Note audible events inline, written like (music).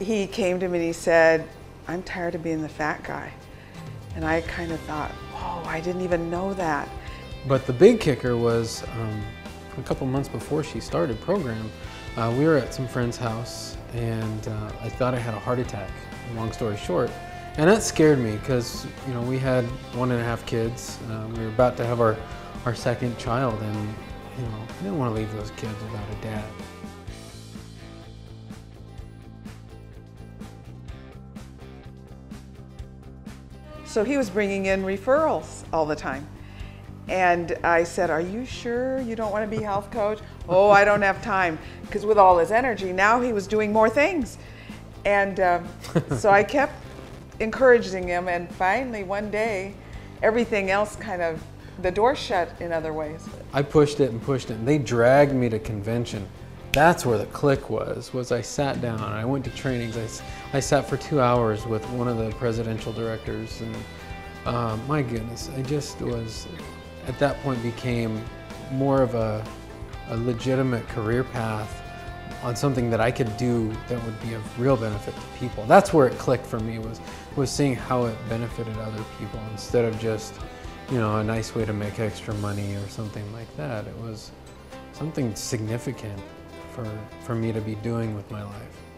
he came to me and he said, I'm tired of being the fat guy. And I kind of thought, whoa, I didn't even know that. But the big kicker was um, a couple months before she started program, uh, we were at some friend's house and uh, I thought I had a heart attack, long story short. And that scared me because, you know, we had one and a half kids. Um, we were about to have our, our second child and, you know, I didn't want to leave those kids without a dad. So he was bringing in referrals all the time. And I said, Are you sure you don't want to be health coach? oh, I don't have time. Because with all his energy, now he was doing more things. And uh, so I (laughs) kept encouraging him. And finally, one day, everything else kind of, the door shut in other ways. I pushed it and pushed it, and they dragged me to convention. That's where the click was, was I sat down, I went to trainings, I, I sat for two hours with one of the presidential directors, and uh, my goodness, I just was at that point became more of a, a legitimate career path on something that I could do that would be of real benefit to people. That's where it clicked for me was was seeing how it benefited other people instead of just, you know, a nice way to make extra money or something like that. It was something significant for, for me to be doing with my life.